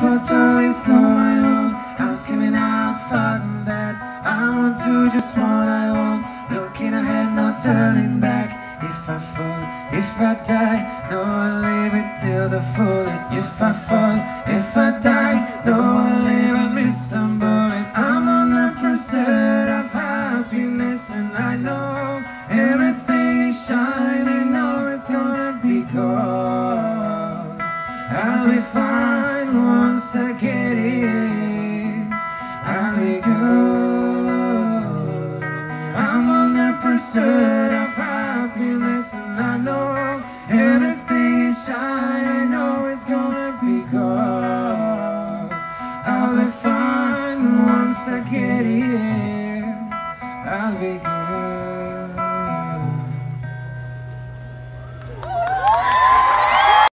but always know my own. I'm screaming out, fighting that I want to just what I want. Looking ahead, not turning back. If I fall, if I die, no, I'll live it till the fullest. If I fall, if I die, no, I'll live and miss some bullets. I'm on the pursuit of happiness, and I know everything is shining. Know it's gonna be gold. I'll be fine sakeri I go I'm on the pursuit of happiness And I know everything is shining it's gonna be gold I'll be fine once I get here I'll be gone